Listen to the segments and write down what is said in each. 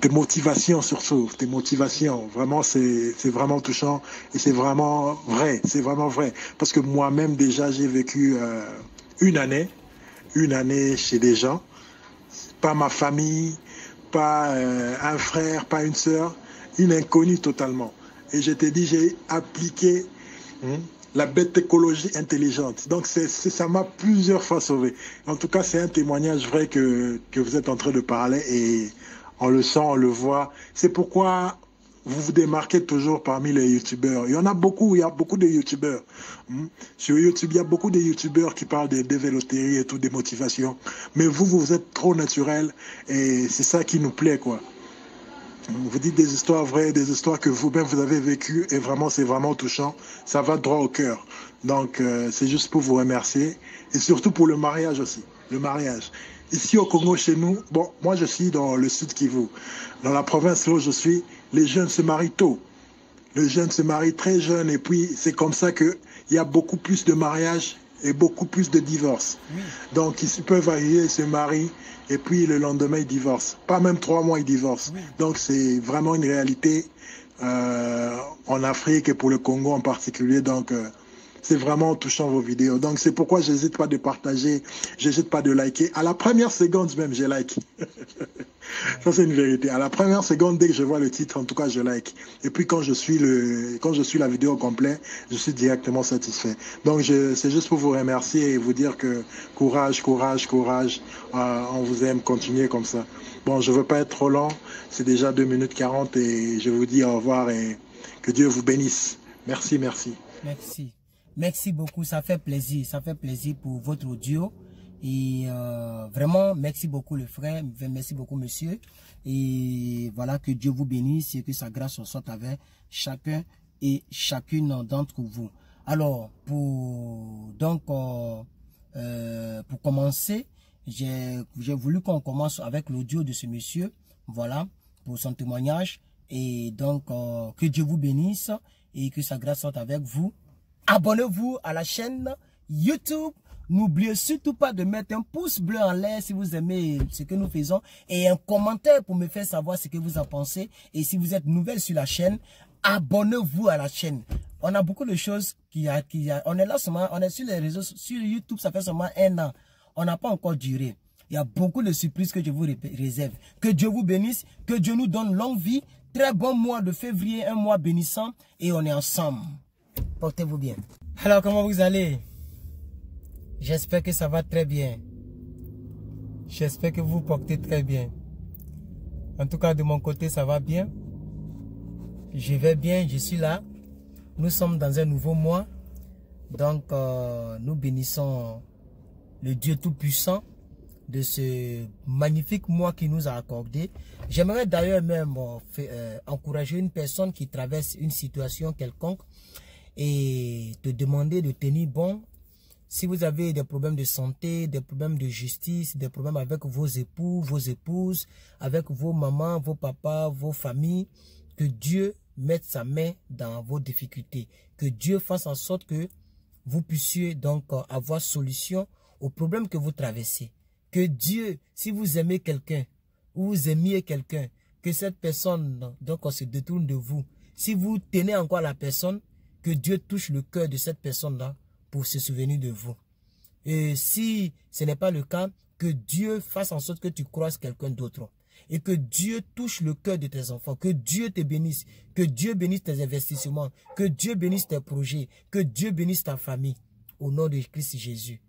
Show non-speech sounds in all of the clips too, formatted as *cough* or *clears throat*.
tes motivations surtout, tes motivations. Vraiment, c'est vraiment touchant et c'est vraiment vrai, c'est vraiment vrai. Parce que moi-même déjà, j'ai vécu euh, une année, une année chez des gens, pas ma famille, pas euh, un frère, pas une sœur, une inconnue totalement. Et je t'ai dit, j'ai appliqué hein, la bête écologie intelligente. Donc ça m'a plusieurs fois sauvé. En tout cas, c'est un témoignage vrai que, que vous êtes en train de parler et on le sent, on le voit. C'est pourquoi vous vous démarquez toujours parmi les youtubeurs. Il y en a beaucoup, il y a beaucoup de youtubeurs. Hmm. Sur YouTube, il y a beaucoup de youtubeurs qui parlent des dévéloteries et tout, des motivations. Mais vous, vous êtes trop naturel et c'est ça qui nous plaît, quoi. Vous dites des histoires vraies, des histoires que vous-même vous avez vécues et vraiment c'est vraiment touchant. Ça va droit au cœur. Donc euh, c'est juste pour vous remercier et surtout pour le mariage aussi. Le mariage. Ici au Congo, chez nous, bon, moi je suis dans le sud Kivu. Dans la province où je suis, les jeunes se marient tôt. Les jeunes se marient très jeunes et puis c'est comme ça qu'il y a beaucoup plus de mariages et beaucoup plus de divorces. Donc ils peuvent arriver, se marient et puis le lendemain ils divorcent. Pas même trois mois ils divorcent. Donc c'est vraiment une réalité euh, en Afrique et pour le Congo en particulier. Donc euh, c'est vraiment touchant vos vidéos. Donc c'est pourquoi j'hésite pas de partager, j'hésite pas de liker. À la première seconde même, j'ai like. *laughs* Ça c'est une vérité. À la première seconde, dès que je vois le titre, en tout cas, je like. Et puis quand je suis la vidéo complète, je suis directement satisfait. Donc c'est juste pour vous remercier et vous dire que courage, courage, courage. Euh, on vous aime, continuez comme ça. Bon, je veux pas être trop lent. C'est déjà 2 minutes 40 et je vous dis au revoir et que Dieu vous bénisse. Merci, merci. Merci. Merci beaucoup, ça fait plaisir, ça fait plaisir pour votre audio. Et euh, vraiment, merci beaucoup le frère, merci beaucoup monsieur. Et voilà, que Dieu vous bénisse et que sa grâce soit avec chacun et chacune d'entre vous. Alors, pour donc euh, euh, pour commencer, j'ai voulu qu'on commence avec l'audio de ce monsieur. Voilà, pour son témoignage. Et donc, que Dieu vous bénisse et que sa grâce soit avec vous. Abonnez-vous à la chaîne YouTube. N'oubliez surtout pas de mettre un pouce bleu en l'air si vous aimez ce que nous faisons et un commentaire pour me faire savoir ce que vous en pensez. Et si vous êtes nouvelle sur la chaîne, abonnez-vous à la chaîne. On a beaucoup de choses qui a, a, on est là seulement, on est sur les réseaux, sur YouTube, ça fait seulement un an. On n'a pas encore duré. Il y a beaucoup de surprises que je vous réserve. Que Dieu vous bénisse, que Dieu nous donne longue vie. Très bon mois de février, un mois bénissant et on est ensemble. Portez-vous bien. Alors, comment vous allez? J'espère que ça va très bien. J'espère que vous portez très bien. En tout cas, de mon côté, ça va bien. Je vais bien, je suis là. Nous sommes dans un nouveau mois. Donc, euh, nous bénissons le Dieu Tout-Puissant de ce magnifique mois qu'il nous a accordé. J'aimerais d'ailleurs même euh, euh, encourager une personne qui traverse une situation quelconque et te demander de tenir bon. Si vous avez des problèmes de santé, des problèmes de justice, des problèmes avec vos époux, vos épouses, avec vos mamans, vos papas, vos familles, que Dieu mette sa main dans vos difficultés. Que Dieu fasse en sorte que vous puissiez donc avoir solution aux problèmes que vous traversez. Que Dieu, si vous aimez quelqu'un, ou vous aimiez quelqu'un, que cette personne donc se détourne de vous. Si vous tenez encore la personne, que Dieu touche le cœur de cette personne-là pour se souvenir de vous. Et si ce n'est pas le cas, que Dieu fasse en sorte que tu croises quelqu'un d'autre. Et que Dieu touche le cœur de tes enfants. Que Dieu te bénisse. Que Dieu bénisse tes investissements. Que Dieu bénisse tes projets. Que Dieu bénisse ta famille. Au nom de Christ Jésus.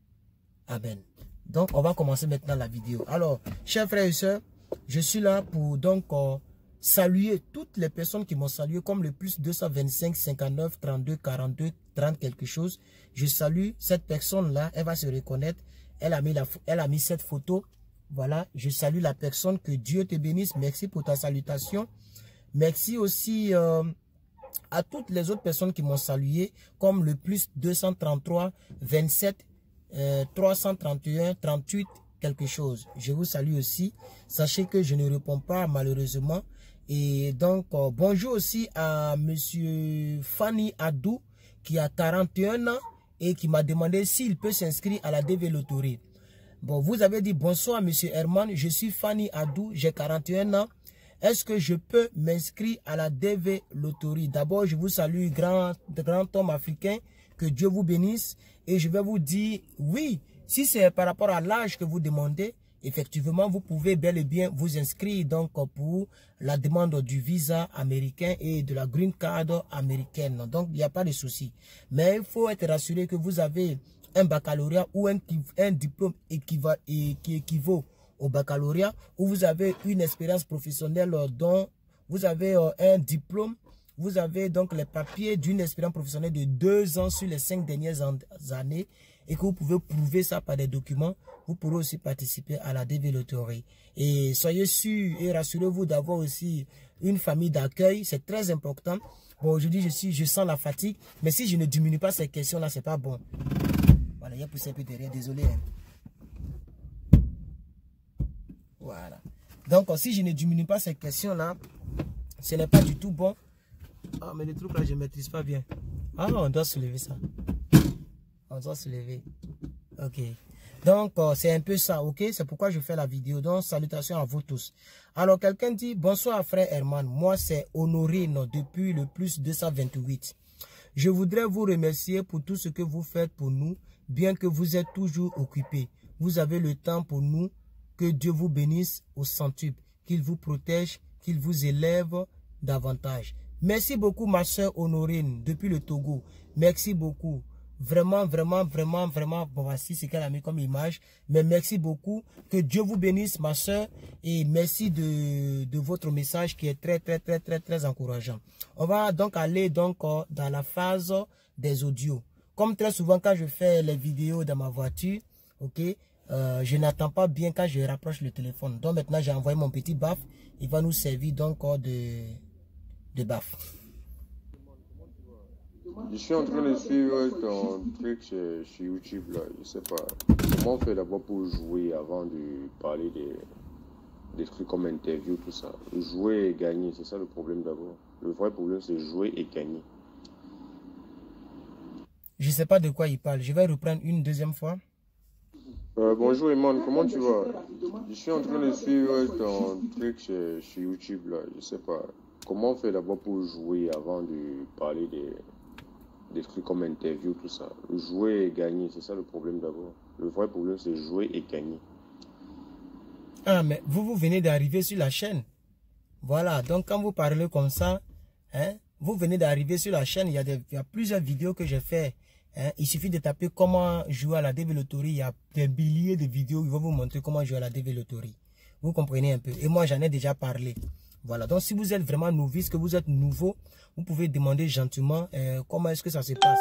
Amen. Donc, on va commencer maintenant la vidéo. Alors, chers frères et sœurs, je suis là pour donc euh, saluer toutes les personnes qui m'ont salué comme le plus 225 59 32 42 30 quelque chose. Je salue cette personne-là, elle va se reconnaître. Elle a mis la, elle a mis cette photo. Voilà, je salue la personne, que Dieu te bénisse. Merci pour ta salutation. Merci aussi euh, à toutes les autres personnes qui m'ont salué, comme le plus 233 27 331 38 quelque chose. Je vous salue aussi. Sachez que je ne réponds pas malheureusement et donc, euh, bonjour aussi à Monsieur Fanny Adou, qui a 41 ans et qui m'a demandé s'il peut s'inscrire à la DV Bon, vous avez dit bonsoir Monsieur Herman, je suis Fanny Adou, j'ai 41 ans. Est-ce que je peux m'inscrire à la DV D'abord, je vous salue, grand, grand homme africain. Que Dieu vous bénisse. Et je vais vous dire, oui, si c'est par rapport à l'âge que vous demandez, effectivement, vous pouvez bel et bien vous inscrire donc pour la demande du visa américain et de la green card américaine. Donc, il n'y a pas de souci. Mais il faut être rassuré que vous avez un baccalauréat ou un, diplôme qui équivaut au baccalauréat ou vous avez une expérience professionnelle dont vous avez euh, un diplôme, vous avez donc les papiers d'une expérience professionnelle de deux ans sur les cinq dernières années et que vous pouvez prouver ça par des documents, vous pourrez aussi participer à la développerie. Et soyez sûr et rassurez-vous d'avoir aussi une famille d'accueil, c'est très important. Bon, aujourd'hui, je, suis, je sens la fatigue, mais si je ne diminue pas ces questions-là, c'est pas bon. Voilà, il y a poussé un peu derrière, désolé. Hein. Voilà. Donc, si je ne diminue pas ces questions-là, ce n'est pas du tout bon. Ah, mais le truc là, je ne maîtrise pas bien. Ah, on doit soulever ça. On doit soulever. Ok. Donc, euh, c'est un peu ça, ok? C'est pourquoi je fais la vidéo. Donc, salutations à vous tous. Alors, quelqu'un dit, bonsoir frère Herman. Moi, c'est Honorine depuis le plus 228. Je voudrais vous remercier pour tout ce que vous faites pour nous, bien que vous êtes toujours occupé. Vous avez le temps pour nous que Dieu vous bénisse au centuple, qu'il vous protège, qu'il vous élève davantage. Merci beaucoup ma soeur Honorine depuis le Togo. Merci beaucoup. Vraiment, vraiment, vraiment, vraiment. Voici ce qu'elle a mis comme image. Mais merci beaucoup. Que Dieu vous bénisse ma soeur. Et merci de, votre message qui est très, très, très, très, très encourageant. On va donc aller donc euh, dans la phase des audios. Comme très souvent quand je fais les vidéos dans ma voiture, ok, euh, je n'attends pas bien quand je rapproche le téléphone. Donc maintenant, j'ai envoyé mon petit baf. Il va nous servir donc de, de baf. Je suis en train de suivre ton truc sur, YouTube là. Je sais pas. Comment on fait d'abord pour jouer avant de parler des, des trucs comme interview, tout ça? Jouer et gagner, c'est ça le problème d'abord. Le vrai problème c'est jouer et gagner. Je sais pas de quoi il parle. Je vais reprendre une deuxième fois. Euh, bonjour Eman, comment tu vas? Je suis en train de suivre ton truc sur, YouTube là, je sais pas. Comment on fait d'abord pour jouer avant de parler des, des trucs comme interview, tout ça Jouer et gagner, c'est ça le problème d'abord. Le vrai problème c'est jouer et gagner. Ah mais vous, vous venez d'arriver sur la chaîne. Voilà, donc quand vous parlez comme ça, hein, vous venez d'arriver sur la chaîne, il y, a il y a plusieurs vidéos que j'ai fait Hein, il suffit de taper comment jouer à la DV Il y a des milliers de vidéos qui vont vous montrer comment jouer à la DV Vous comprenez un peu. Et moi, j'en ai déjà parlé. Voilà. Donc, si vous êtes vraiment novice, que vous êtes nouveau, vous pouvez demander gentiment euh, comment est-ce que ça se passe.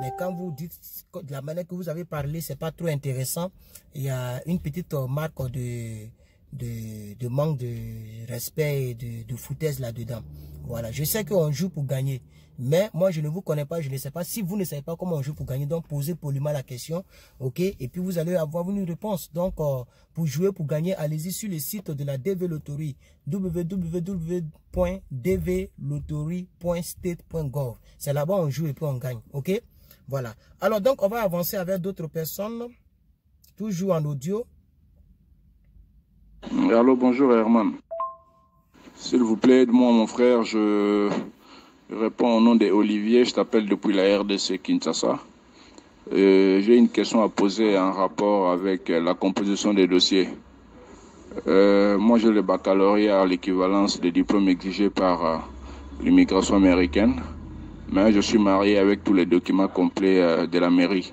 Mais quand vous dites de la manière que vous avez parlé, c'est pas trop intéressant. Il y a une petite marque de, de, manque de respect et de, de foutaise là-dedans. Voilà. Je sais qu'on joue pour gagner. Mais moi, je ne vous connais pas, je ne sais pas. Si vous ne savez pas comment on joue pour gagner, donc posez poliment la question, ok? Et puis vous allez avoir une réponse. Donc, euh, pour jouer, pour gagner, allez-y sur le site de la DV Lottery, www.dvlottery.state.gov. C'est là-bas on joue et puis on gagne, ok? Voilà. Alors, donc, on va avancer avec d'autres personnes, toujours en audio. Allô, bonjour Herman. S'il vous plaît, moi mon frère, je réponds au nom d'Olivier, je t'appelle depuis la RDC Kinshasa. Euh, J'ai une question à poser en rapport avec la composition des dossiers. Euh, moi, j'ai le baccalauréat à l'équivalence des diplômes exigés par euh, l'immigration américaine, mais je suis marié avec tous les documents complets euh, de la mairie.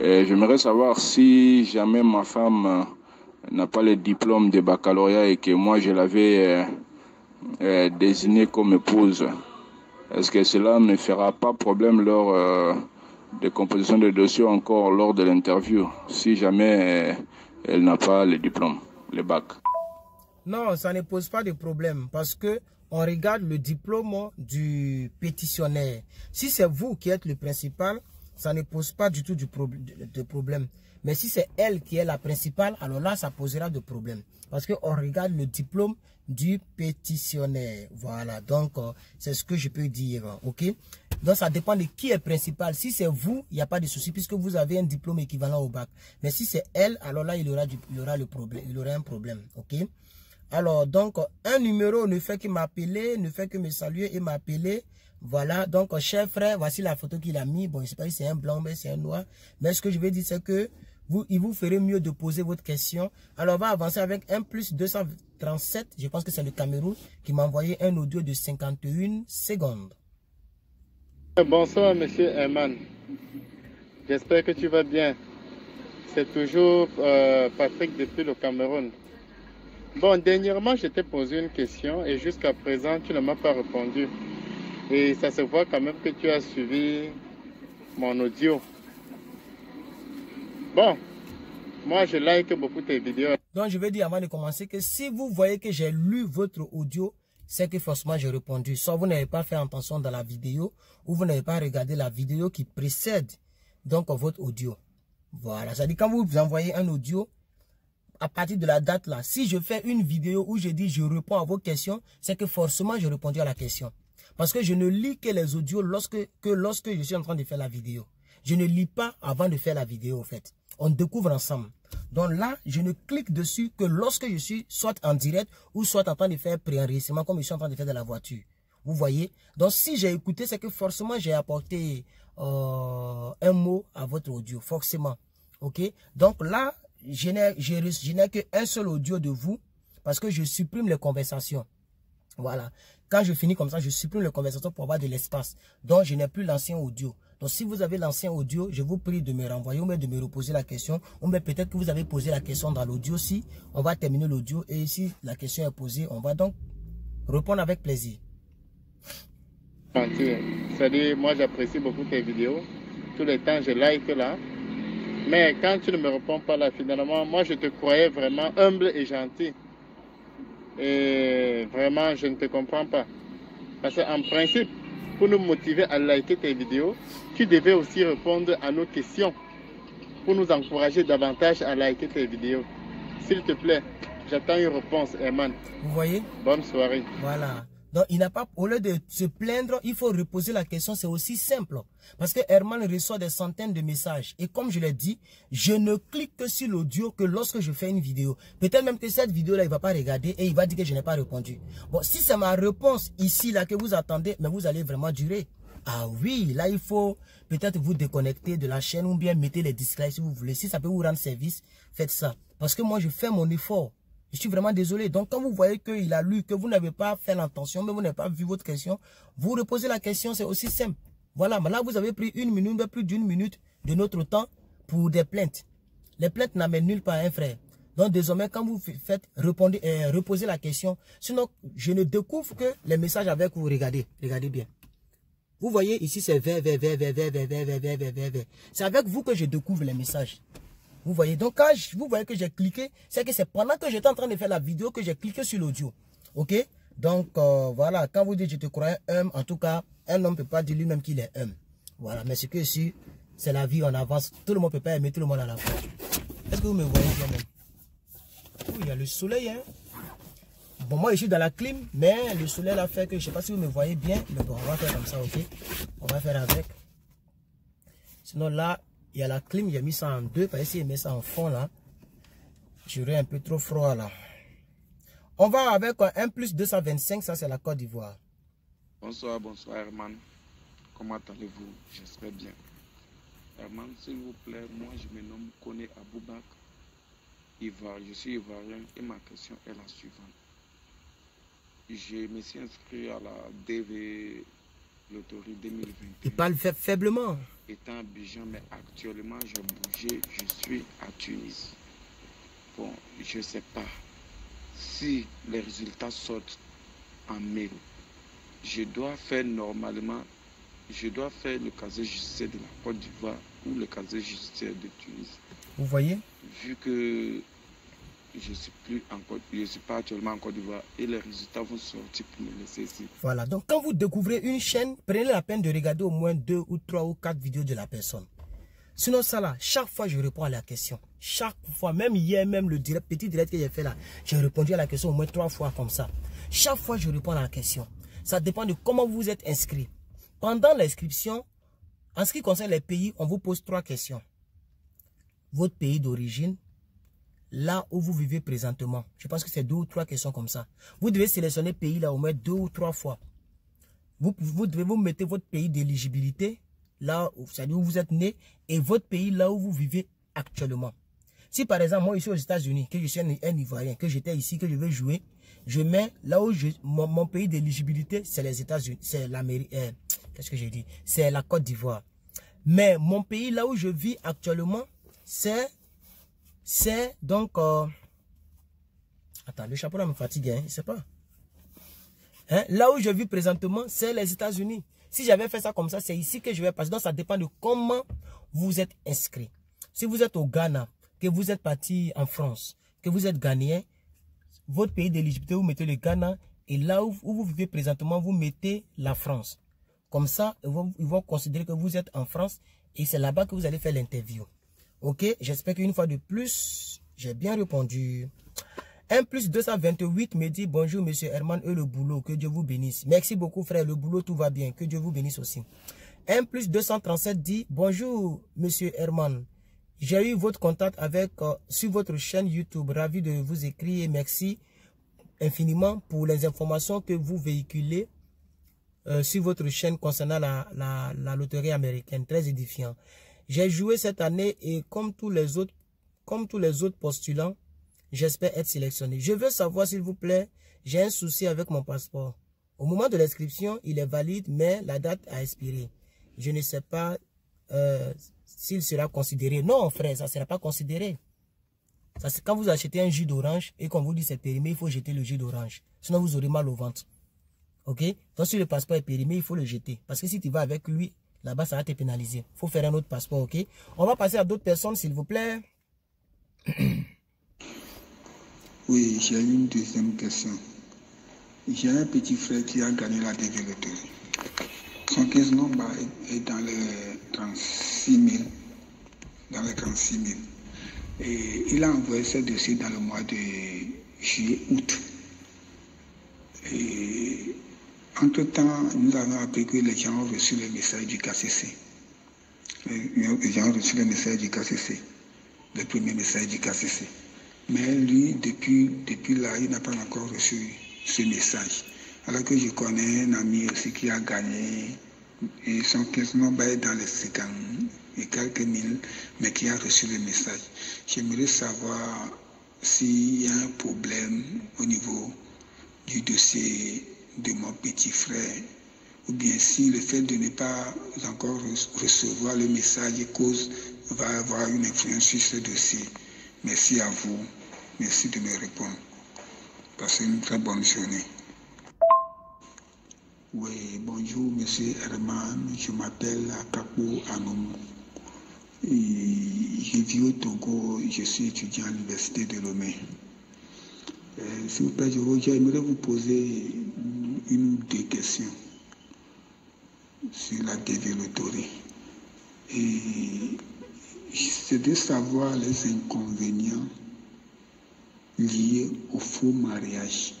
J'aimerais savoir si jamais ma femme euh, n'a pas le diplôme de baccalauréat et que moi je l'avais désigné comme épouse. Est-ce que cela ne fera pas problème lors euh, de composition de dossier encore lors de l'interview si jamais euh, elle n'a pas le diplôme, le bac? Non, ça ne pose pas de problème parce que on regarde le diplôme du pétitionnaire. Si c'est vous qui êtes le principal, ça ne pose pas du tout de problème. Mais si c'est elle qui est la principale, alors là, ça posera de problème. Parce qu'on regarde le diplôme du pétitionnaire. Voilà, donc euh, c'est ce que je peux dire. ok? Donc ça dépend de qui est principal. Si c'est vous, il n'y a pas de souci puisque vous avez un diplôme équivalent au bac. Mais si c'est elle, alors là, il aura, du, il aura le problème, il aura un problème. ok? Alors, donc, un numéro ne fait que m'appeler, ne fait que me saluer et m'appeler. Voilà, donc, cher frère, voici la photo qu'il a mis. Bon, je sais pas si c'est un blanc, mais c'est un noir. Mais ce que je vais dire, c'est que il vous ferait mieux de poser votre question. Alors, on va avancer avec un plus 237. Je pense que c'est le Cameroun qui m'a envoyé un audio de 51 secondes. Bonsoir, monsieur Herman. J'espère que tu vas bien. C'est toujours euh, Patrick depuis le Cameroun. Bon, dernièrement, je t'ai posé une question et jusqu'à présent, tu ne m'as pas répondu. Et ça se voit quand même que tu as suivi mon audio. Bon, moi, je like beaucoup tes vidéos. Donc, je vais dire avant de commencer que si vous voyez que j'ai lu votre audio, c'est que forcément j'ai répondu. Soit vous n'avez pas fait attention dans la vidéo, ou vous n'avez pas regardé la vidéo qui précède donc votre audio. Voilà, dit quand vous envoyez un audio, à partir de la date là, si je fais une vidéo où je dis je réponds à vos questions, c'est que forcément j'ai répondu à la question. Parce que je ne lis que les audios lorsque, que lorsque je suis en train de faire la vidéo. Je ne lis pas avant de faire la vidéo, en fait. On découvre ensemble. Donc là, je ne clique dessus que lorsque je suis soit en direct ou soit en train de faire préenregistrement comme je suis en train de faire de la voiture. Vous voyez? Donc si j'ai écouté, c'est que forcément j'ai apporté euh, un mot à votre audio. Forcément. Ok? Donc là, je n'ai qu'un seul audio de vous parce que je supprime les conversations. Voilà. Quand je finis comme ça, je supprime les conversations pour avoir de l'espace. Donc, je n'ai plus l'ancien audio. Donc, si vous avez l'ancien audio, je vous prie de me renvoyer ou même de me reposer la question. Ou même peut-être que vous avez posé la question dans l'audio. Si on va terminer l'audio et si la question est posée, on va donc répondre avec plaisir. C'est-à-dire, moi, j'apprécie beaucoup tes vidéos. Tous les temps, je like là. Mais quand tu ne me réponds pas là, finalement, moi, je te croyais vraiment humble et gentil. Et vraiment, je ne te comprends pas. Parce qu'en principe, pour nous motiver à liker tes vidéos, tu devais aussi répondre à nos questions pour nous encourager davantage à liker tes vidéos. S'il te plaît, j'attends une réponse, Herman. Vous voyez? Bonne soirée. Voilà. Donc, il n'a pas, au lieu de se plaindre, il faut reposer la question. C'est aussi simple. Parce que Herman reçoit des centaines de messages. Et comme je l'ai dit, je ne clique que sur l'audio que lorsque je fais une vidéo. Peut-être même que cette vidéo-là, il ne va pas regarder et il va dire que je n'ai pas répondu. Bon, si c'est ma réponse ici, là, que vous attendez, mais vous allez vraiment durer. Ah oui, là, il faut peut-être vous déconnecter de la chaîne ou bien mettez les dislikes si vous voulez. Si ça peut vous rendre service, faites ça. Parce que moi, je fais mon effort. Je suis vraiment désolé. Donc, quand vous voyez qu'il a lu, que vous n'avez pas fait l'intention, mais vous n'avez pas vu votre question, vous reposez la question, c'est aussi simple. Voilà, mais là, vous avez pris une minute, plus d'une minute de notre temps pour des plaintes. Les plaintes n'amènent nulle part un frère. Donc, désormais, quand vous faites, répondez, euh, reposez la question. Sinon, je ne découvre que les messages avec vous. Regardez, regardez bien. Vous voyez, ici, c'est vert, vert, vert, vert, vert, vert, vert, vert, vert, vert, vert. C'est avec vous que je découvre les messages. Vous voyez, donc quand vous voyez que j'ai cliqué, c'est que c'est pendant que j'étais en train de faire la vidéo que j'ai cliqué sur l'audio. Ok? Donc euh, voilà, quand vous dites je te crois homme, en tout cas, un homme ne peut pas dire lui-même qu'il est homme. Voilà, mais ce que ici, c'est la vie, on avance. Tout le monde ne peut pas aimer tout le monde à la fois. Est-ce que vous me voyez bien même? Oui, il y a le soleil, hein Bon, moi, je suis dans la clim, mais le soleil l'a fait que, je ne sais pas si vous me voyez bien, mais bon, on va faire comme ça, ok? On va faire avec. Sinon, là, il y a la clim, j'ai mis ça en deux. Parce que si je mets ça en fond là, j'aurai un peu trop froid là. On va avec un plus 225, ça c'est la Côte d'Ivoire. Bonsoir, bonsoir Herman. Comment allez-vous? J'espère bien. Herman, s'il vous plaît, moi je me nomme Kone Aboubak. Ivoire. Je suis ivoirien et ma question est la suivante. Je me suis inscrit à la DV Loterie 2021. Il parle faiblement étant à Bijan, mais actuellement j'ai bougé, je suis à Tunis. Bon, je ne sais pas si les résultats sortent en mai. Je dois faire normalement, je dois faire le casier judiciaire de la Côte d'Ivoire ou le casier judiciaire de Tunis. Vous voyez? Vu que je suis suis pas actuellement en Côte d'Ivoire et les résultats vont sortir pour me laisser ici. Voilà, donc quand vous découvrez une chaîne, prenez la peine de regarder au moins deux ou trois ou quatre vidéos de la personne. Sinon ça là, chaque fois je réponds à la question. Chaque fois, même hier, même le petit direct que j'ai fait là, j'ai répondu à la question au moins trois fois comme ça. Chaque fois je réponds à la question. Ça dépend de comment vous êtes inscrit. Pendant l'inscription, en ce qui concerne les pays, on vous pose trois questions. Votre pays d'origine, là où vous vivez présentement. Je pense que c'est deux ou trois questions comme ça. Vous devez sélectionner pays là au moins deux ou trois fois. Vous, devez vous mettre votre pays d'éligibilité, là où, où vous êtes né, et votre pays là où vous vivez actuellement. Si par exemple, moi, ici aux États-Unis, que je suis un, Ivoirien, que j'étais ici, que je veux jouer, je mets là où mon, pays d'éligibilité, c'est les États-Unis, c'est l'Amérique, euh, qu'est-ce que j'ai dit? C'est la Côte d'Ivoire. Mais mon pays, là où je vis actuellement, c'est, c'est donc, euh, attends, le chapeau là me fatigue, hein, je sais pas. Hein? Là où je vis présentement, c'est les États-Unis. Si j'avais fait ça comme ça, c'est ici que je vais passer. Donc, ça dépend de comment vous êtes inscrit. Si vous êtes au Ghana, que vous êtes parti en France, que vous êtes Ghanéen, votre pays d'éligibilité, vous mettez le Ghana. Et là où, vous vivez présentement, vous mettez la France. Comme ça, ils vont, ils vont considérer que vous êtes en France et c'est là-bas que vous allez faire l'interview. Ok, j'espère qu'une fois de plus, j'ai bien répondu. 1 plus 228 me dit bonjour monsieur Herman et le boulot, que Dieu vous bénisse. Merci beaucoup frère, le boulot tout va bien, que Dieu vous bénisse aussi. 1 plus 237 dit bonjour monsieur Herman. J'ai eu votre contact avec euh, sur votre chaîne YouTube. Ravi de vous écrire merci infiniment pour les informations que vous véhiculez euh, sur votre chaîne concernant la, la loterie américaine. Très édifiant. J'ai joué cette année et comme tous les autres, comme tous les autres postulants, J'espère être sélectionné. Je veux savoir, s'il vous plaît, j'ai un souci avec mon passeport. Au moment de l'inscription, il est valide, mais la date a expiré. Je ne sais pas euh, s'il sera considéré. Non, frère, ça ne sera pas considéré. Ça, quand vous achetez un jus d'orange et qu'on vous dit c'est périmé, il faut jeter le jus d'orange. Sinon, vous aurez mal au ventre. OK? Donc, si le passeport est périmé, il faut le jeter. Parce que si tu vas avec lui, là-bas, ça va te pénaliser. Il faut faire un autre passeport, OK? On va passer à d'autres personnes, s'il vous plaît. *clears throat* Oui, j'ai une deuxième question. J'ai un petit frère qui a gagné la développerie. Son 15 nombre est dans les 36 000. Dans les 36 000. Et il a envoyé ce dossier dans le mois de juillet-août. Et entre-temps, nous avons appris que les gens ont reçu le message du KCC. Les gens ont reçu le message du KCC. Le premier message du KCC. Mais lui, depuis, là, il n'a pas encore reçu ce message. Alors que je connais un ami aussi qui a gagné, et son quasiment dans les 50 et quelques mille, mais qui a reçu le message. J'aimerais savoir s'il y a un problème au niveau du dossier de mon petit frère, ou bien si le fait de ne pas encore recevoir le message cause va avoir une influence sur ce dossier. Merci à vous. Merci de me répondre. Passez une très bonne journée. Oui, bonjour, monsieur Herman. Je m'appelle Akapo Anom. Je vis au Togo. Je suis étudiant à l'Université de Lomé. Euh, s'il vous plaît, j'aimerais vous poser une ou deux questions sur la développerie. Et c'est de savoir les inconvénients liés au faux mariage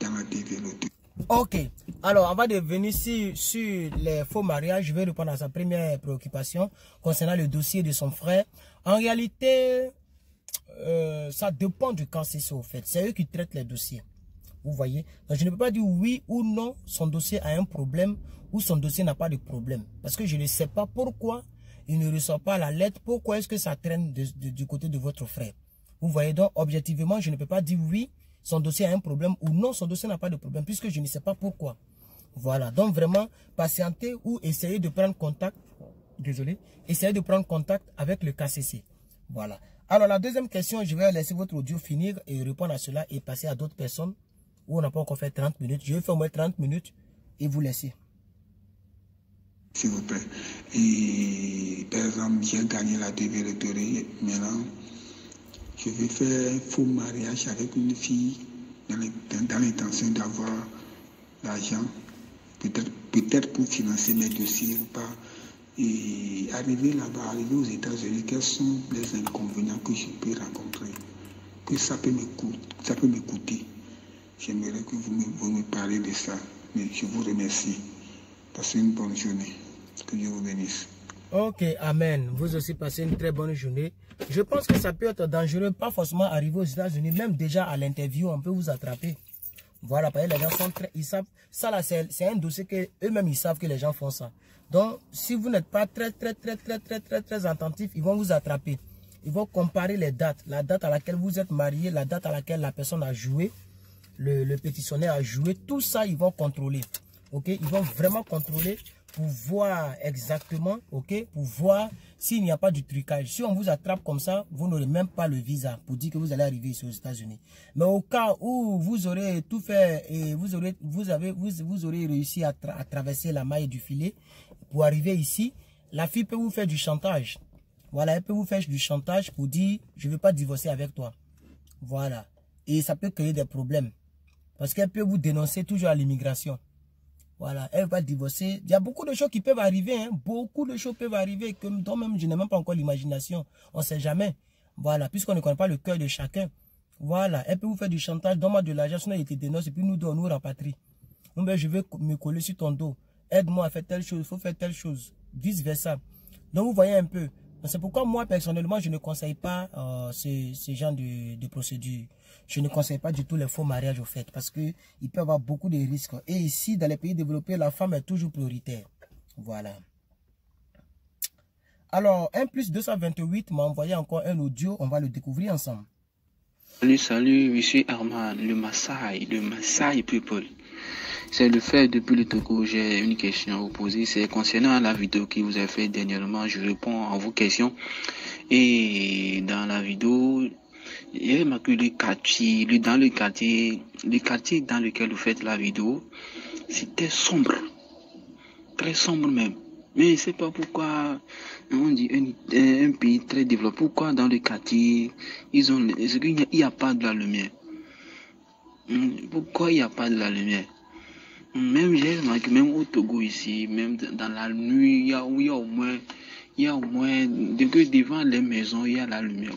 dans la développerie. Ok, alors on va devenir sur, les faux mariages. Je vais répondre à sa première préoccupation concernant le dossier de son frère. En réalité, euh, ça dépend du cas c'est ça fait. C'est eux qui traitent les dossiers. Vous voyez Donc je ne peux pas dire oui ou non, son dossier a un problème ou son dossier n'a pas de problème. Parce que je ne sais pas pourquoi il ne reçoit pas la lettre. Pourquoi est-ce que ça traîne du côté de votre frère? Vous voyez donc, objectivement, je ne peux pas dire oui, son dossier a un problème ou non, son dossier n'a pas de problème, puisque je ne sais pas pourquoi. Voilà, donc vraiment, patienter ou essayer de prendre contact, désolé, essayer de prendre contact avec le KCC. Voilà. Alors, la deuxième question, je vais laisser votre audio finir et répondre à cela et passer à d'autres personnes où on n'a pas encore fait 30 minutes. Je vais faire au moins 30 minutes et vous laisser. S'il vous plaît. Et par exemple, j'ai gagné la développerie maintenant je vais faire un faux mariage avec une fille dans l'intention d'avoir l'argent, peut-être pour financer mes dossiers ou pas. Et arriver là-bas, arriver aux États-Unis, quels sont les inconvénients que je peux rencontrer? Que ça peut m'écouter? J'aimerais que vous me, parlez de ça. Mais je vous remercie. Passez une bonne journée. Que Dieu vous bénisse. Ok, Amen. Vous aussi passez une très bonne journée. Je pense que ça peut être dangereux, pas forcément arriver aux États-Unis, même déjà à l'interview, on peut vous attraper. Voilà, parce que les gens sont très, ils savent, ça là, c'est un dossier que eux-mêmes, ils savent que les gens font ça. Donc, si vous n'êtes pas très, très, très, très, très, très, très attentif, ils vont vous attraper. Ils vont comparer les dates, la date à laquelle vous êtes marié, la date à laquelle la personne a joué, le, pétitionnaire a joué, tout ça, ils vont contrôler. Ok, ils vont vraiment contrôler pour voir exactement, ok, pour voir s'il n'y a pas de trucage. Si on vous attrape comme ça, vous n'aurez même pas le visa pour dire que vous allez arriver ici aux États-Unis. Mais au cas où vous aurez tout fait et vous aurez, vous avez, vous, vous aurez réussi à, à traverser la maille du filet pour arriver ici, la fille peut vous faire du chantage. Voilà, elle peut vous faire du chantage pour dire je ne veux pas divorcer avec toi. Voilà. Et ça peut créer des problèmes. Parce qu'elle peut vous dénoncer toujours à l'immigration. Voilà, elle va divorcer. Il y a beaucoup de choses qui peuvent arriver. Hein. Beaucoup de choses peuvent arriver que dont même je n'ai même pas encore l'imagination. On ne sait jamais. Voilà, puisqu'on ne connaît pas le cœur de chacun. Voilà, elle peut vous faire du chantage, donne-moi de l'argent, sinon il te dénonce et puis nous, on nous rapatrie. ben, je vais me coller sur ton dos. Aide-moi à faire telle chose, il faut faire telle chose. Vice versa. Donc vous voyez un peu. C'est pourquoi moi, personnellement, je ne conseille pas euh, ce, ce, genre de, de procédure? Je ne conseille pas du tout les faux mariages au fait parce qu'il peut y avoir beaucoup de risques. Et ici, dans les pays développés, la femme est toujours prioritaire. Voilà. Alors, 1 plus 228 m'a envoyé encore un audio. On va le découvrir ensemble. Salut, salut, monsieur Arman, le Maasai, le Maasai People. C'est le fait depuis le Togo, j'ai une question à vous poser. C'est concernant la vidéo que vous avez fait dernièrement. Je réponds à vos questions. Et dans la vidéo, il y a marqué le quartier, dans le quartier, le quartier dans lequel vous faites la vidéo, c'était sombre. Très sombre même. Mais je ne sais pas pourquoi, on dit un, pays très développé, pourquoi dans le quartier, ils ont, il n'y a, pas de la lumière? Hmm, pourquoi il n'y a pas de la lumière? Même j'ai remarqué, même au Togo ici, même dans la nuit, il y a, y a au moins, il y a au moins, devant les maisons, il y a la lumière.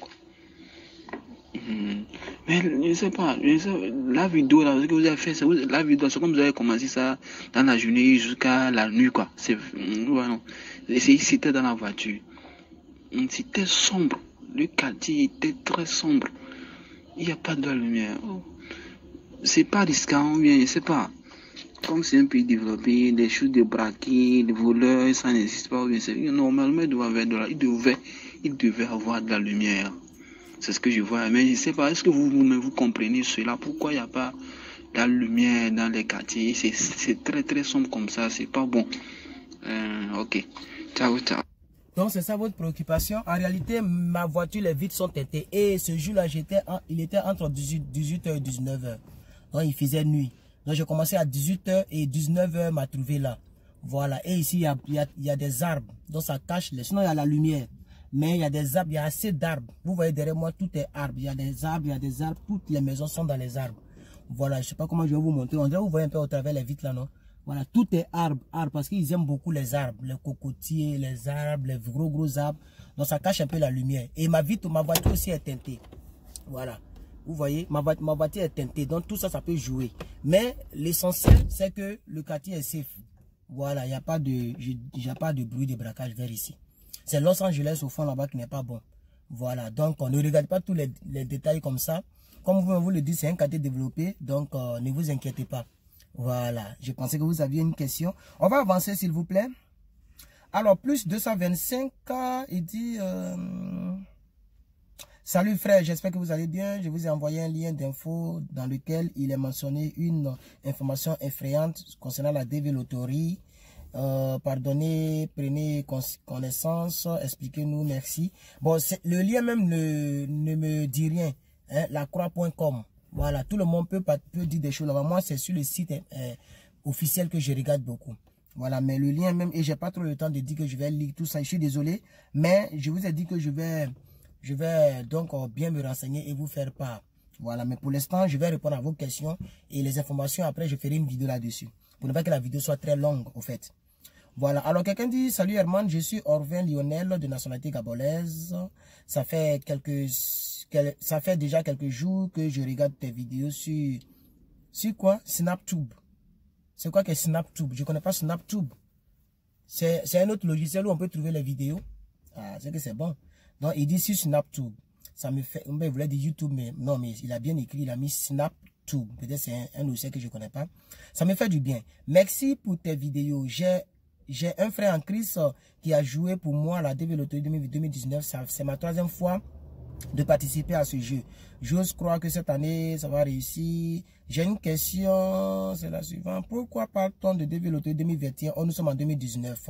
Hmm. Mais je ne sais pas, la vidéo ce que vous avez fait, la vidéo, c'est comme vous avez commencé ça dans la journée jusqu'à la nuit, quoi. C'est, hmm, c'était dans la voiture. Hmm, c'était sombre. Le quartier était très sombre. Il n'y a pas de lumière. Oh. C'est pas risquant, bien, je sais pas. Comme c'est un pays développé, des choses de braquer, des voleurs, ça n'existe pas. Normalement, il devait, il devait, il devait avoir de la lumière. C'est ce que je vois. Mais je ne sais pas, est-ce que vous, vous, comprenez cela? Pourquoi il n'y a pas la lumière dans les quartiers? C'est très très sombre comme ça, c'est pas bon. Euh, ok. Ciao, ciao. Donc c'est ça votre préoccupation? En réalité, ma voiture, les vitres sont teintées. Et ce jour-là, j'étais, il était entre 18, h et 19h. Donc il faisait nuit. Donc j'ai commencé à 18h et 19h m'a trouvé là. Voilà. Et ici, il y a, des arbres. Donc ça cache. Les... Sinon, il y a la lumière. Mais il y a des arbres, il y a assez d'arbres. Vous voyez derrière moi, tout est arbre. Il y a des arbres, il y a des arbres. Toutes les maisons sont dans les arbres. Voilà, je ne sais pas comment je vais vous montrer. On dirait vous voyez un peu au travers les vitres là, non? Voilà, tout est arbre, arbre. Parce qu'ils aiment beaucoup les arbres. Les cocotiers, les arbres, les gros gros arbres. Donc ça cache un peu la lumière. Et ma vitre, ma voiture aussi est teintée. Voilà. Vous voyez, ma, ma est teintée. Donc tout ça, ça peut jouer. Mais l'essentiel, c'est que le quartier est safe. Voilà, il n'y a, pas de, a pas de bruit de braquage vers ici. C'est Los Angeles au fond là-bas qui n'est pas bon. Voilà, donc on ne regarde pas tous les, détails comme ça. Comme vous, vous le dites, c'est un quartier développé, donc euh, ne vous inquiétez pas. Voilà, je pensais que vous aviez une question. On va avancer s'il vous plaît. Alors, plus 225, il dit... Euh, Salut frère, j'espère que vous allez bien. Je vous ai envoyé un lien d'info dans lequel il est mentionné une information effrayante concernant la dévéloterie euh, pardonnez, prenez connaissance, expliquez-nous, merci. Bon, le lien même ne, ne me dit rien. Hein, lacroix.com. Voilà, tout le monde peut, peut dire des choses Moi, c'est sur le site euh, officiel que je regarde beaucoup. Voilà, mais le lien même, et j'ai pas trop le temps de dire que je vais lire tout ça. Je suis désolé, mais je vous ai dit que je vais, je vais donc euh, bien me renseigner et vous faire part. Voilà, mais pour l'instant, je vais répondre à vos questions et les informations. Après, je ferai une vidéo là-dessus. Pour ne pas que la vidéo soit très longue, au fait. Voilà, alors quelqu'un dit, salut Herman, je suis Orvin Lionel de nationalité gabonaise. Ça fait quelques, ça fait déjà quelques jours que je regarde tes vidéos sur, sur quoi? SnapTube. C'est quoi que SnapTube? Je connais pas SnapTube. C'est un autre logiciel où on peut trouver les vidéos. Ah, c'est que c'est bon. Donc, il dit sur SnapTube. Ça me fait... Il voulait dire YouTube, mais non, mais il a bien écrit, il a mis SnapTube. Peut-être c'est un, un, logiciel que je ne connais pas. Ça me fait du bien. Merci pour tes vidéos. J'ai un frère en Christ qui a joué pour moi la DV 2019. C'est ma troisième fois de participer à ce jeu. J'ose croire que cette année, ça va réussir. J'ai une question, c'est la suivante. Pourquoi parle-t-on de DV 2021 oh, Nous sommes en 2019.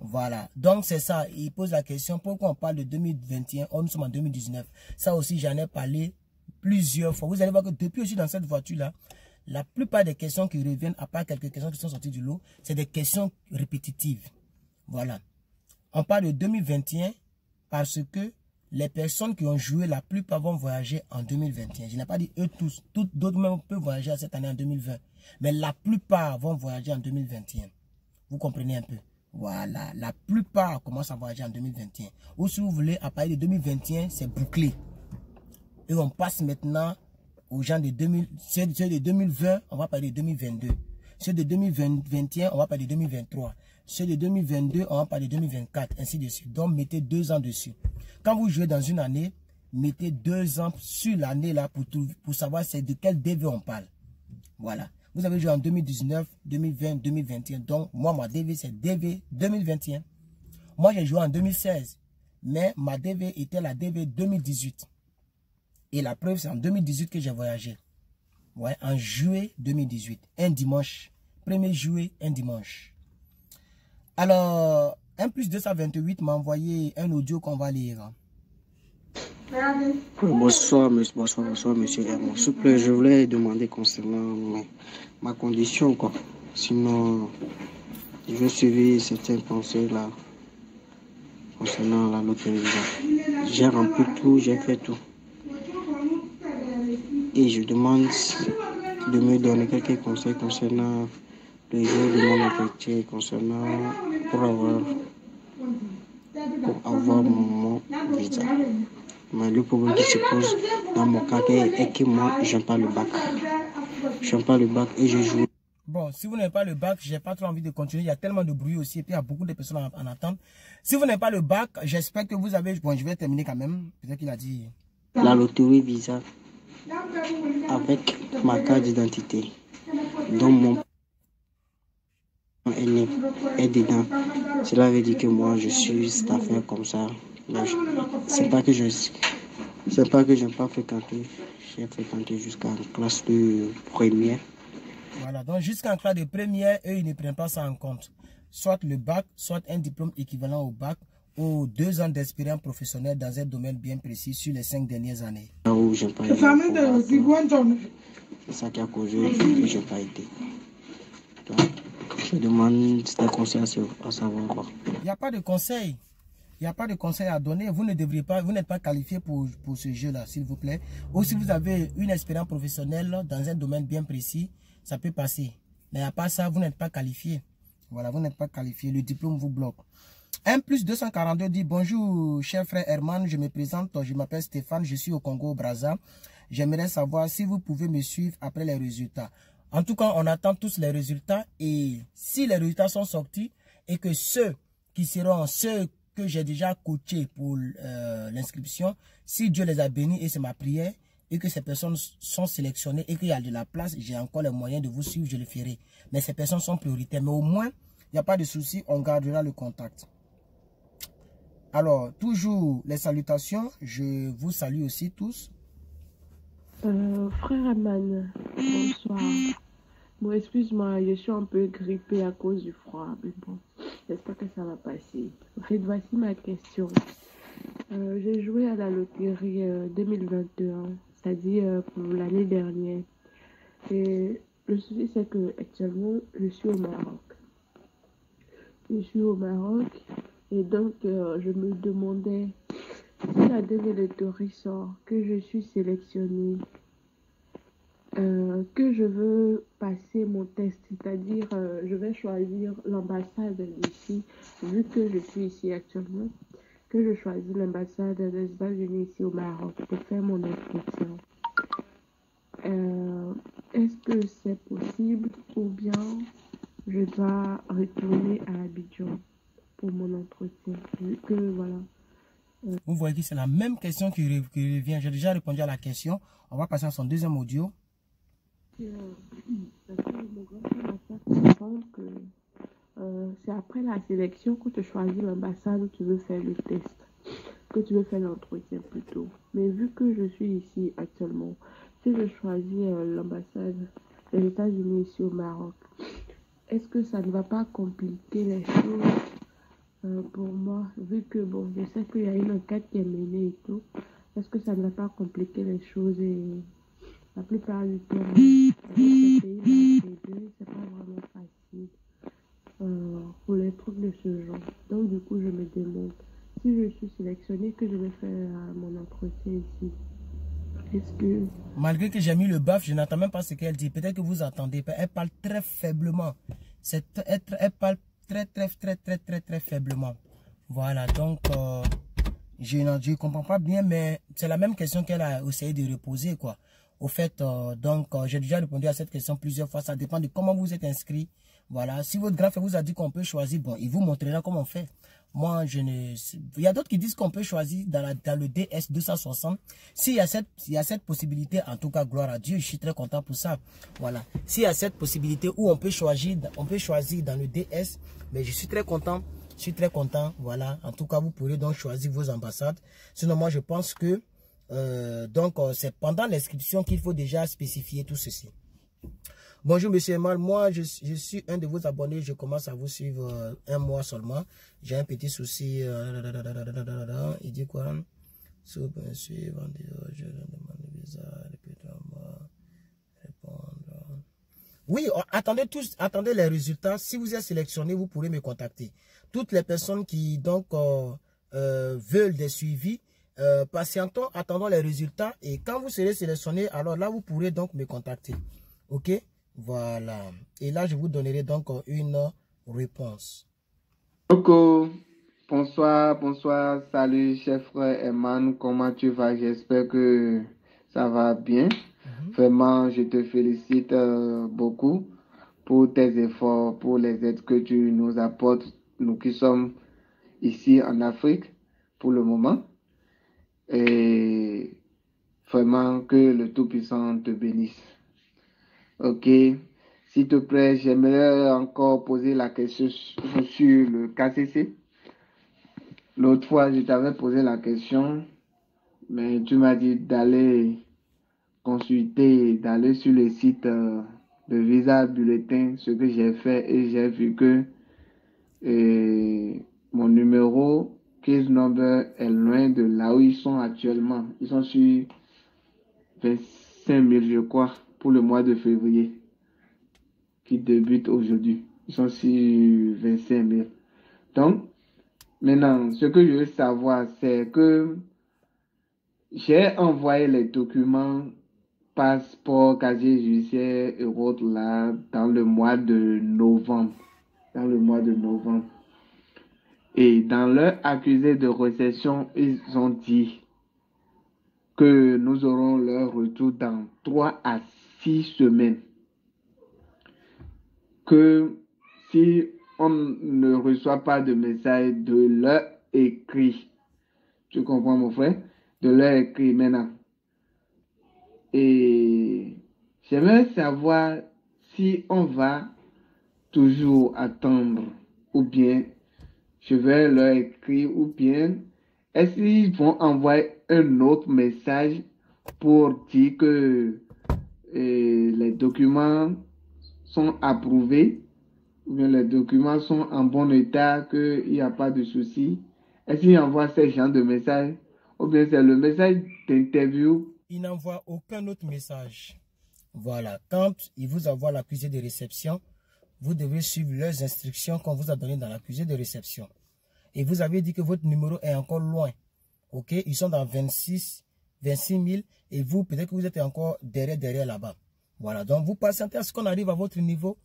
Voilà. Donc, c'est ça. Il pose la question, pourquoi on parle de 2021 oh, Nous sommes en 2019. Ça aussi, j'en ai parlé plusieurs fois. Vous allez voir que depuis aussi dans cette voiture-là, la plupart des questions qui reviennent, à part quelques questions qui sont sorties du lot, c'est des questions répétitives. Voilà. On parle de 2021 parce que les personnes qui ont joué, la plupart vont voyager en 2021. Je n'ai pas dit eux tous. D'autres même peuvent voyager cette année en 2020. Mais la plupart vont voyager en 2021. Vous comprenez un peu? Voilà. La plupart commencent à voyager en 2021. Ou si vous voulez, à partir de 2021, c'est bouclé. Et on passe maintenant aux gens de 2000, ceux de 2020, on va parler de 2022. Ceux de 2021, on va parler de 2023. Ceux de 2022, on va parler de 2024, ainsi de suite. Donc, mettez deux ans dessus. Quand vous jouez dans une année, mettez deux ans sur l'année là pour, savoir de quel DV on parle. Voilà. Vous avez joué en 2019, 2020, 2021. Donc, moi, ma DV, c'est DV 2021. Moi, j'ai joué en 2016. Mais ma DV était la DV 2018. Et la preuve, c'est en 2018 que j'ai voyagé. Ouais, en juillet 2018. Un dimanche. 1er juillet, un dimanche. Alors, un plus 228 m'a envoyé un audio qu'on va lire. Bonsoir, monsieur, bonsoir, bonsoir, monsieur S'il vous plaît, je voulais demander concernant ma condition, quoi. Sinon, je vais suivre certains conseils là, concernant la loterie. J'ai rempli tout, j'ai fait tout et je demande de me donner quelques conseils concernant le jeu de mon affecté, concernant pour avoir, pour avoir mon visa. Mais le problème qui se pose dans mon cas est que moi, je n'aime pas le bac. Je n'aime pas le bac et je joue. Bon, si vous n'avez pas le bac, j'ai pas trop envie de continuer. Il y a tellement de bruit aussi et puis il y a beaucoup de personnes en, en attente. Si vous n'avez pas le bac, j'espère que vous avez... Bon, je vais terminer quand même. Peut-être qu'il a dit... La loterie Visa avec ma carte d'identité dont mon est, est dedans. Cela veut dire que moi je suis affaire comme ça. C'est pas que je c'est pas que je n'ai pas fréquenté. J'ai fréquenté jusqu'en classe de première. Voilà, donc jusqu'en classe de première, eux, ils ne prennent pas ça en compte. Soit le bac, soit un diplôme équivalent au bac, ou deux ans d'expérience professionnelle dans un domaine bien précis sur les cinq dernières années. C'est ça qui a causé que je n'ai pas été. je demande des conseils à savoir quoi. Il n'y a pas de conseil. Il n'y a pas de conseil à donner. Vous ne devriez pas, vous n'êtes pas qualifié pour, pour ce jeu-là, s'il vous plaît. Ou si vous avez une expérience professionnelle dans un domaine bien précis, ça peut passer. Mais à part ça, vous n'êtes pas qualifié. Voilà, vous n'êtes pas qualifié. Le diplôme vous bloque. 1 plus 242 dit Bonjour, cher frère Herman, je me présente, je m'appelle Stéphane, je suis au Congo, au Brazza. J'aimerais savoir si vous pouvez me suivre après les résultats. En tout cas, on attend tous les résultats et si les résultats sont sortis et que ceux qui seront ceux que j'ai déjà coachés pour euh, l'inscription, si Dieu les a bénis et c'est ma prière, et que ces personnes sont sélectionnées et qu'il y a de la place, j'ai encore les moyens de vous suivre, je le ferai. Mais ces personnes sont prioritaires. Mais au moins, il n'y a pas de souci, on gardera le contact. Alors, toujours les salutations. Je vous salue aussi tous. Euh, frère Aman, bonsoir. Bon, excuse-moi, je suis un peu grippée à cause du froid, mais bon, j'espère que ça va passer. Voici ma question. Euh, j'ai joué à la loterie 2021, c'est-à-dire euh, pour l'année dernière. Et le souci, c'est que actuellement, je suis au Maroc. Je suis au Maroc et donc, euh, je me demandais si la dévélétorie sort, que je suis sélectionnée, euh, que je veux passer mon test, c'est-à-dire euh, je vais choisir l'ambassade d'ici, vu que je suis ici actuellement, que je choisis l'ambassade des États-Unis ici au Maroc pour faire mon entretien. Est-ce que c'est possible ou bien je dois retourner à Abidjan pour mon entretien? Que, voilà. Euh, Vous voyez que c'est la même question qui, revient. J'ai déjà répondu à la question. On va passer à son deuxième audio. Euh, *clears throat* euh, c'est après la sélection que tu choisis l'ambassade où tu veux faire le test, que tu veux faire l'entretien plutôt. Mais vu que je suis ici actuellement, si je choisis l'ambassade des États-Unis ici au Maroc, est-ce que ça ne va pas compliquer les choses euh, pour moi, vu que bon, je sais qu'il y a une enquête qui est menée et tout, est-ce que ça ne va pas compliquer les choses et la plupart du temps, c'est pas vraiment facile euh, pour les trucs de ce genre. Donc du coup, je me demande si je suis sélectionnée, que je vais faire mon entretien ici. Que... Malgré que j'ai mis le baf, je n'entends même pas ce qu'elle dit. Peut-être que vous entendez. Elle parle très faiblement. Elle parle très, très, très, très, très, très faiblement. Voilà, donc, euh, je ne comprends pas bien, mais c'est la même question qu'elle a essayé de reposer, quoi. Au fait, euh, donc, euh, j'ai déjà répondu à cette question plusieurs fois. Ça dépend de comment vous êtes inscrit. Voilà. Si votre graphe vous a dit qu'on peut choisir, bon, il vous montrera comment fait. Moi, je ne... Il y a d'autres qui disent qu'on peut choisir dans, le DS 260. S'il y, a cette, y a cette possibilité, en tout cas, gloire à Dieu, je suis très content pour ça. Voilà. S'il y a cette possibilité où on peut choisir, on peut choisir dans le DS, mais je suis très content. Je suis très content. Voilà. En tout cas, vous pourrez donc choisir vos ambassades. Sinon, moi, je pense que euh, donc euh, c'est pendant l'inscription qu'il faut déjà spécifier tout ceci. Bonjour Monsieur Emal, moi je, suis un de vos abonnés, je commence à vous suivre euh, un mois seulement. J'ai un petit souci. Il dit quoi? Répondre. Oui, oh, attendez tous, attendez les résultats. Si vous êtes sélectionné, vous pourrez me contacter. Toutes les personnes qui donc veulent des suivis, patientons, attendons les résultats. Et quand vous serez sélectionné, alors là, vous pourrez donc me contacter. OK? Voilà. Et là, je vous donnerai donc une réponse. Coucou. Bonsoir, bonsoir. Salut, chef frère Eman. Comment tu vas? J'espère que ça va bien. Mhm. Vraiment, je te félicite euh, beaucoup pour tes efforts, pour les aides que tu nous apportes, nous qui sommes ici en Afrique pour le moment. Et vraiment que le Tout-Puissant te bénisse. Ok? S'il te plaît, j'aimerais encore poser la question sur le KCC. L'autre fois, je t'avais posé la question, mais tu m'as dit d'aller consulter, d'aller sur le site euh, de Visa Bulletin, ce que j'ai fait et j'ai vu que mon numéro number est loin de là où ils sont actuellement. Ils sont sur 25 000, je crois pour le mois de février qui débute aujourd'hui. Ils sont sur 25 000. Donc, maintenant, ce que je veux savoir, c'est que j'ai envoyé les documents passeport, casier judiciaire et autres là dans le mois de novembre. Dans le mois de novembre. Et dans leur accusé de réception, ils ont dit que nous aurons leur retour dans 3 à six semaines. Que si on ne reçoit pas de message de leur écrit, tu comprends mon frère, de leur écrit maintenant. Et j'aimerais savoir si on va toujours attendre ou bien je vais leur écrire ou bien est-ce qu'ils vont envoyer un autre message pour dire que et les documents sont approuvés, ou bien les documents sont en bon état, qu'il n'y a pas de souci, est-ce qu'il envoie ces genre de messages Ou bien c'est le message d'interview? Il n'envoie aucun autre message. Voilà. Quand il vous envoie l'accusé de réception, vous devez suivre leurs instructions qu'on vous a données dans l'accusé de réception. Et vous avez dit que votre numéro est encore loin. OK Ils sont dans 26 26 000 et vous, peut-être que vous êtes encore derrière, derrière là-bas. Voilà, donc vous patientez à ce qu'on arrive à votre niveau.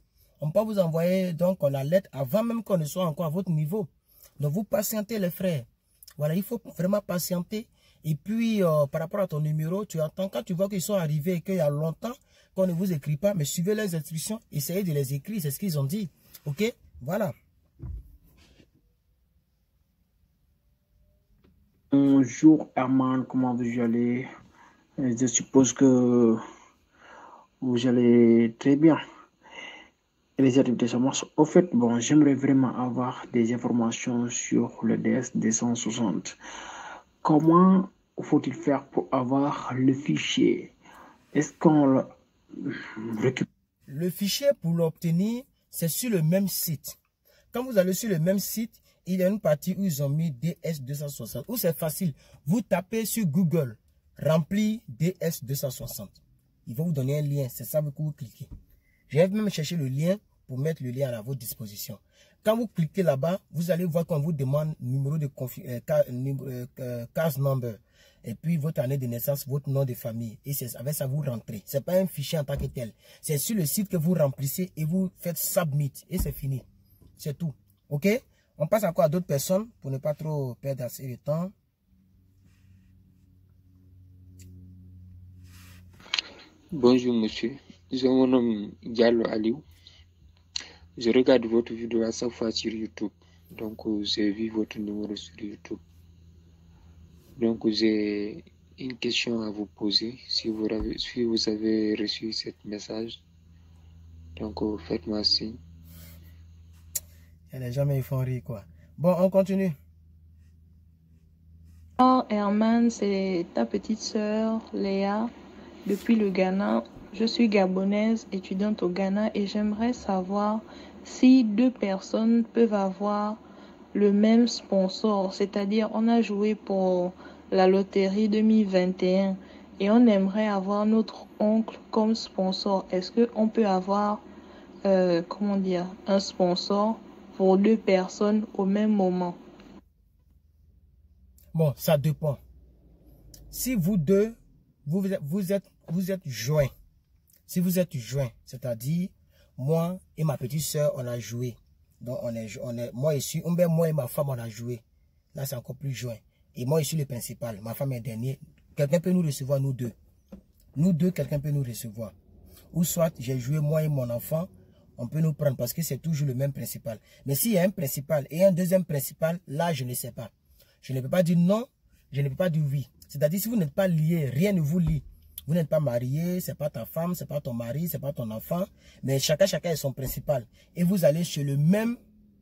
On peut vous envoyer donc la lettre avant même qu'on ne soit encore à votre niveau. Donc vous patientez les frères. Voilà, il faut vraiment patienter. Et puis, euh, par rapport à ton numéro, tu attends quand tu vois qu'ils sont arrivés qu'il y a longtemps qu'on ne vous écrit pas, mais suivez les instructions, essayez de les écrire, c'est ce qu'ils ont dit. Ok Voilà. Bonjour Herman, comment vous allez? Je suppose que vous allez très bien. Les activités marche. Au fait, bon, j'aimerais vraiment avoir des informations sur le DS 260. Comment faut-il faire pour avoir le fichier? Est-ce qu'on le récupère? Le fichier, pour l'obtenir, c'est sur le même site. Quand vous allez sur le même site, il y a une partie où ils ont mis DS260. Où c'est facile. Vous tapez sur Google, rempli DS260. Il va vous donner un lien. C'est ça que vous cliquez. Je vais même chercher le lien pour mettre le lien à votre disposition. Quand vous cliquez là-bas, vous allez voir qu'on vous demande numéro de euh, euh, euh, case number et puis votre année de naissance, votre nom de famille. Et c'est avec ça vous rentrez. C'est pas un fichier en tant que tel. C'est sur le site que vous remplissez et vous faites submit et c'est fini. C'est tout. OK? On passe encore à d'autres personnes pour ne pas trop perdre assez de temps. Bonjour monsieur, je mon nom Diallo Aliou. Je regarde votre vidéo à chaque fois sur YouTube. Donc j'ai vu votre numéro sur YouTube. Donc j'ai une question à vous poser. Si vous avez, reçu ce message, donc faites-moi signe. Elle n'est jamais font quoi. Bon, on continue. Alors, Herman, c'est ta petite sœur Léa depuis le Ghana. Je suis gabonaise, étudiante au Ghana et j'aimerais savoir si deux personnes peuvent avoir le même sponsor. C'est-à-dire, on a joué pour la loterie 2021 et on aimerait avoir notre oncle comme sponsor. Est-ce qu'on peut avoir, euh, comment dire, un sponsor pour deux personnes au même moment Bon, ça dépend. Si vous deux, vous, vous êtes, vous êtes joints, si vous êtes joints, c'est-à-dire moi et ma petite soeur, on a joué. Donc on est, on est, moi ici, moi et ma femme, on a joué. Là, c'est encore plus joint. Et moi, je suis le principal. Ma femme est dernier. Quelqu'un peut nous recevoir, nous deux. Nous deux, quelqu'un peut nous recevoir. Ou soit, j'ai joué moi et mon enfant, on peut nous prendre parce que c'est toujours le même principal. Mais s'il y a un principal et un deuxième principal, là, je ne sais pas. Je ne peux pas dire non, je ne peux pas dire oui. C'est-à-dire, si vous n'êtes pas lié, rien ne vous lie. Vous n'êtes pas marié, c'est pas ta femme, c'est pas ton mari, c'est pas ton enfant, mais chacun, chacun est son principal. Et vous allez chez le même,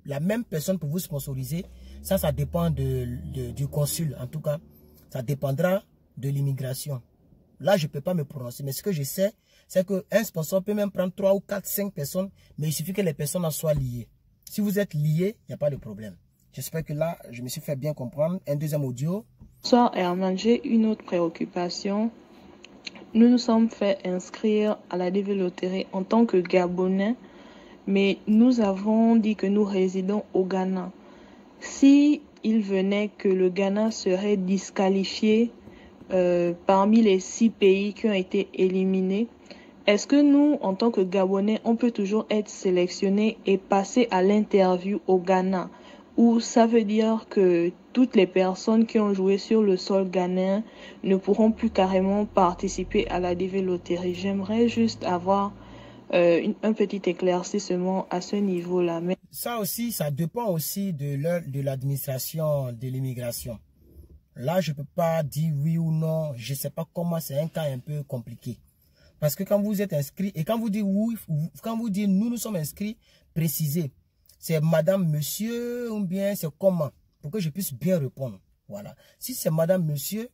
la même personne pour vous sponsoriser. Ça, ça dépend de, du consul, en tout cas. Ça dépendra de l'immigration. Là, je ne peux pas me prononcer, mais ce que je sais, c'est qu'un sponsor peut même prendre 3 ou 4, 5 personnes, mais il suffit que les personnes en soient liées. Si vous êtes liés, il n'y a pas de problème. J'espère que là, je me suis fait bien comprendre. Un deuxième audio. Bonsoir Herman, j'ai une autre préoccupation. Nous nous sommes fait inscrire à la DV en tant que Gabonais, mais nous avons dit que nous résidons au Ghana. Si il venait que le Ghana serait disqualifié euh, parmi les six pays qui ont été éliminés, est-ce que nous, en tant que Gabonais, on peut toujours être sélectionné et passer à l'interview au Ghana? Ou ça veut dire que toutes les personnes qui ont joué sur le sol ghanéen ne pourront plus carrément participer à la DV Loterie? J'aimerais juste avoir euh, un petit éclaircissement à ce niveau-là. Ça aussi, ça dépend aussi de l'administration de l'immigration. Là, je ne peux pas dire oui ou non. Je ne sais pas comment, c'est un cas un peu compliqué. Parce que quand vous êtes inscrit, et quand vous dites oui, quand vous dites nous, nous sommes inscrits, précisez. C'est madame, monsieur, ou bien c'est comment Pour que je puisse bien répondre. Voilà. Si c'est madame, monsieur,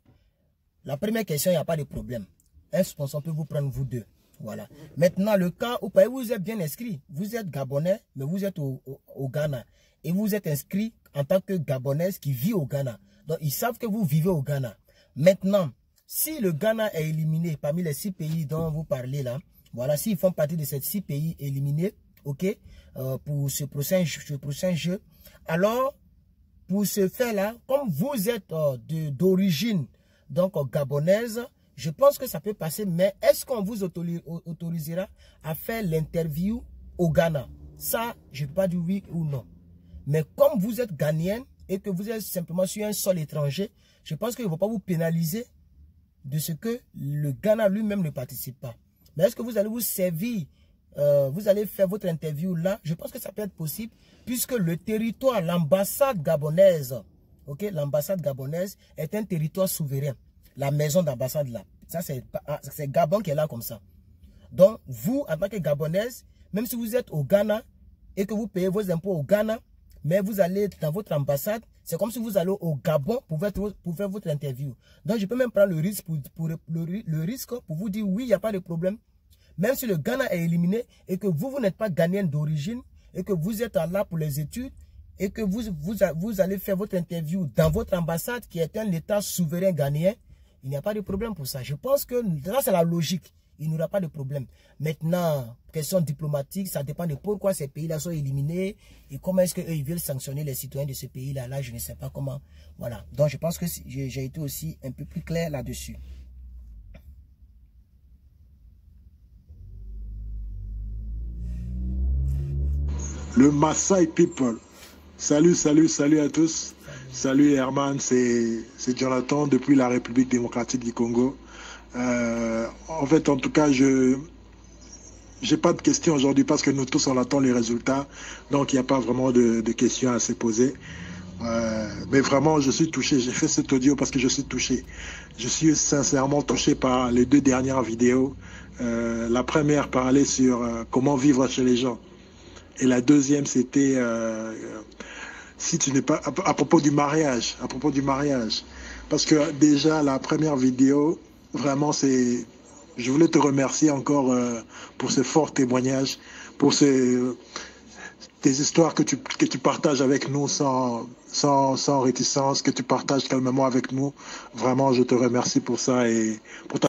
la première question, il n'y a pas de problème. Un sponsor peut vous prendre vous deux. Voilà. Maintenant, le cas où vous êtes bien inscrit, vous êtes gabonais, mais vous êtes au, Ghana. Et vous êtes inscrit en tant que gabonaise qui vit au Ghana. Donc, ils savent que vous vivez au Ghana. Maintenant, si le Ghana est éliminé parmi les six pays dont vous parlez là, voilà, s'ils font partie de ces six pays éliminés, ok, euh, pour ce prochain, ce prochain jeu, alors, pour ce fait-là, comme vous êtes euh, d'origine donc gabonaise, je pense que ça peut passer, mais est-ce qu'on vous autorisera à faire l'interview au Ghana? Ça, je ne pas dire oui ou non. Mais comme vous êtes ghanéenne et que vous êtes simplement sur un sol étranger, je pense qu'il ne va pas vous pénaliser de ce que le Ghana lui-même ne participe pas. Mais est-ce que vous allez vous servir, euh, vous allez faire votre interview là? Je pense que ça peut être possible puisque le territoire, l'ambassade gabonaise ok, l'ambassade gabonaise est un territoire souverain. La maison d'ambassade là. Ça, c'est ah, Gabon qui est là comme ça. Donc, vous, en tant que Gabonaise, même si vous êtes au Ghana et que vous payez vos impôts au Ghana, mais vous allez dans votre ambassade, c'est comme si vous allez au Gabon pour faire, votre interview. Donc, je peux même prendre le risque pour, pour le, risque pour vous dire oui, il n'y a pas de problème. Même si le Ghana est éliminé et que vous, vous n'êtes pas Ghanéen d'origine et que vous êtes là pour les études et que vous, vous, vous allez faire votre interview dans votre ambassade qui est un État souverain ghanéen, il n'y a pas de problème pour ça. Je pense que là, c'est la logique il n'y aura pas de problème. Maintenant, question diplomatique, ça dépend de pourquoi ces pays-là sont éliminés et comment est-ce qu'eux, ils veulent sanctionner les citoyens de ce pays-là. Là, je ne sais pas comment. Voilà. Donc, je pense que j'ai été aussi un peu plus clair là-dessus. Le Maasai People. Salut, salut, salut à tous. Salut, Herman, c'est Jonathan depuis la République démocratique du Congo. Euh, en fait, en tout cas, je n'ai pas de questions aujourd'hui parce que nous tous, on attend les résultats. Donc, il n'y a pas vraiment de, questions à se poser. Euh, mais vraiment, je suis touché. J'ai fait cet audio parce que je suis touché. Je suis sincèrement touché par les deux dernières vidéos. Euh, la première parlait sur comment vivre chez les gens. Et la deuxième, c'était si tu n'es pas à, propos du mariage, à propos du mariage. Parce que déjà la première vidéo, Vraiment, c'est. Je voulais te remercier encore euh, pour ce fort témoignage, pour ces, tes histoires que tu, que tu partages avec nous sans, sans, sans réticence, que tu partages calmement avec nous. Vraiment, je te remercie pour ça et pour ta